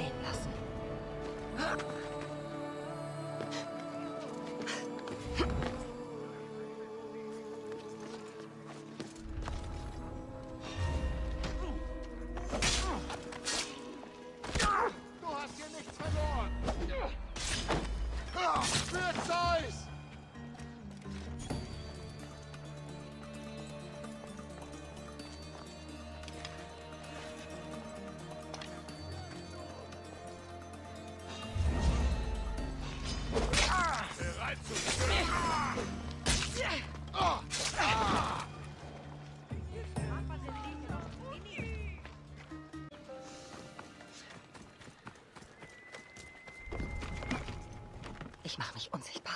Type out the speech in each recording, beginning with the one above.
sendas. Ich mache mich unsichtbar.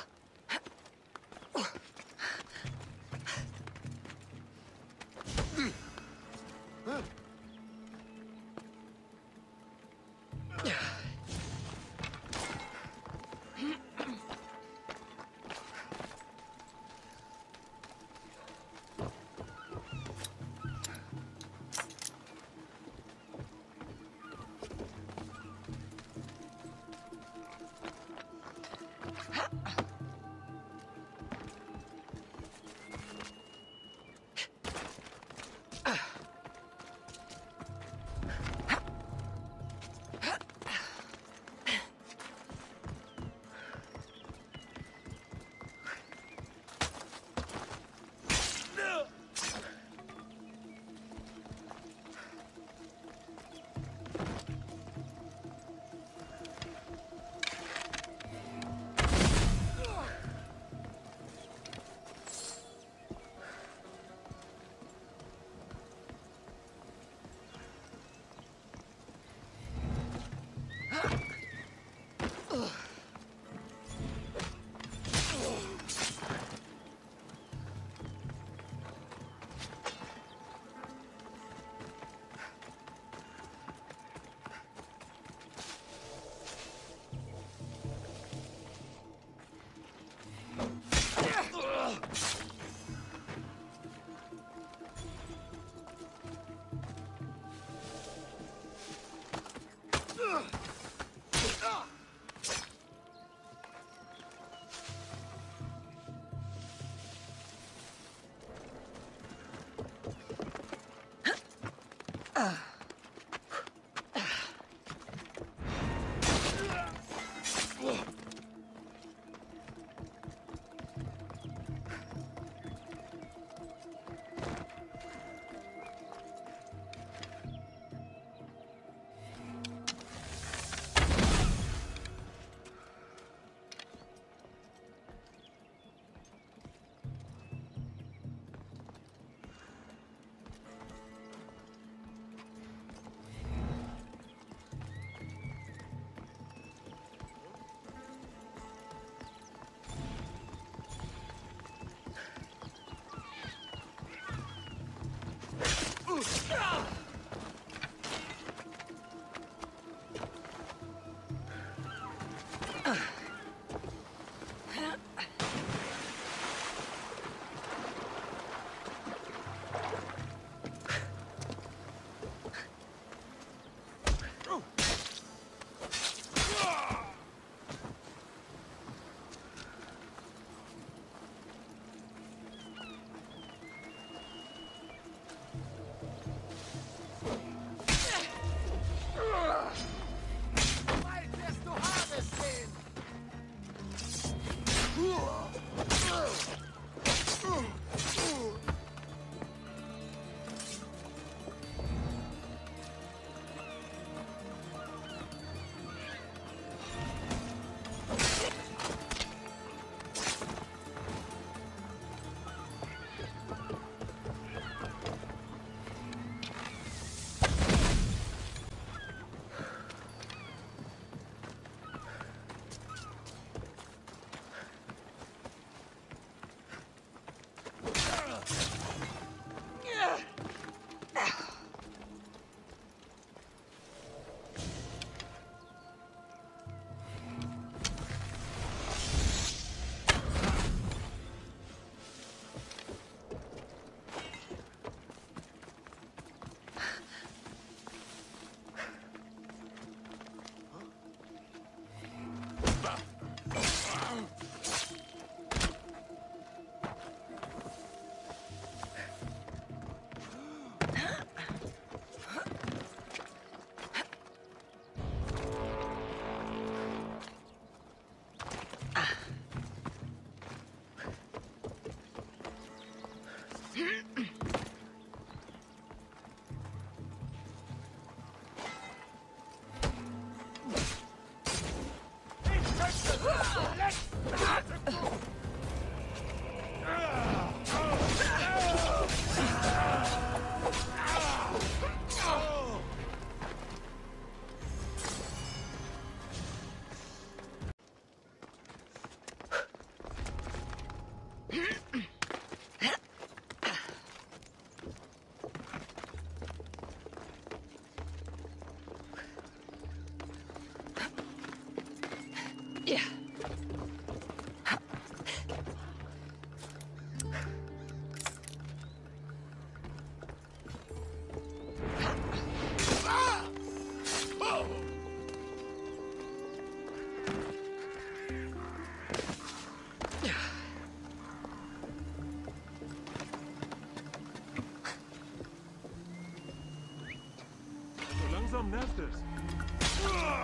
some nesters.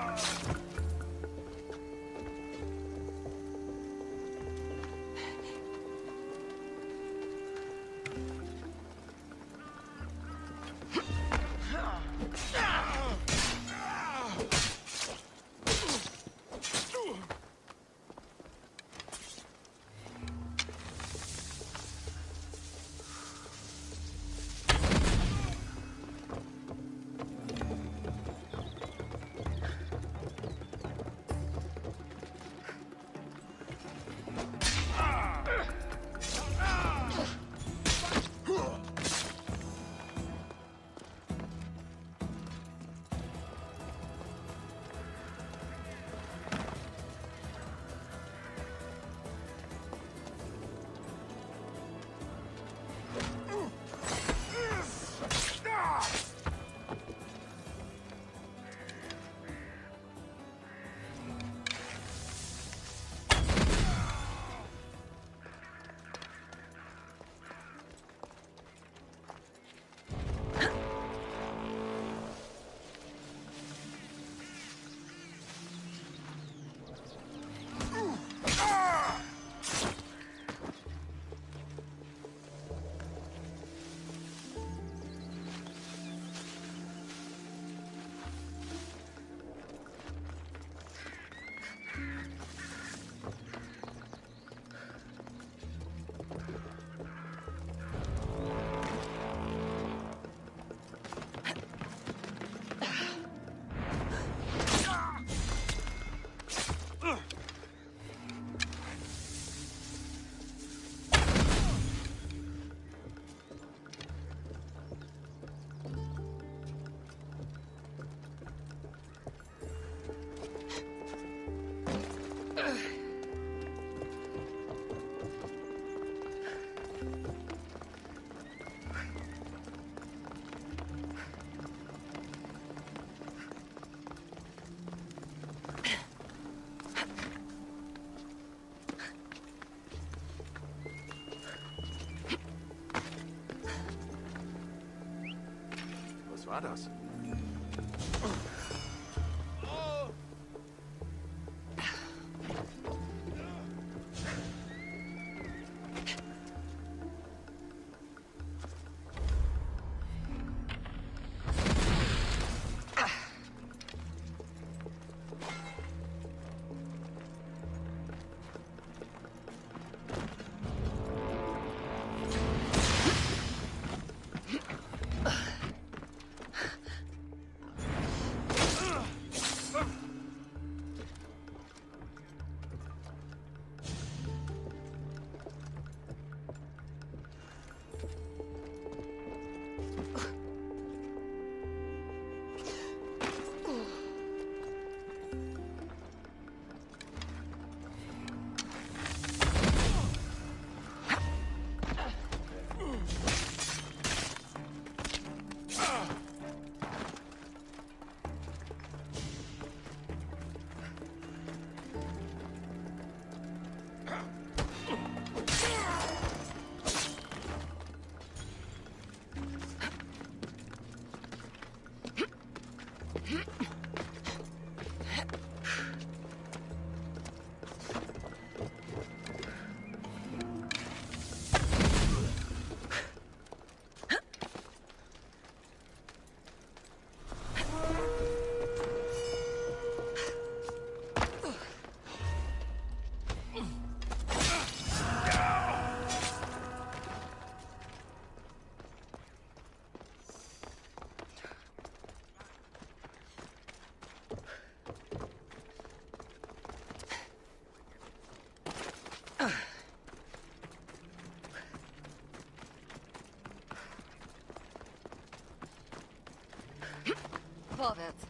War das? above it.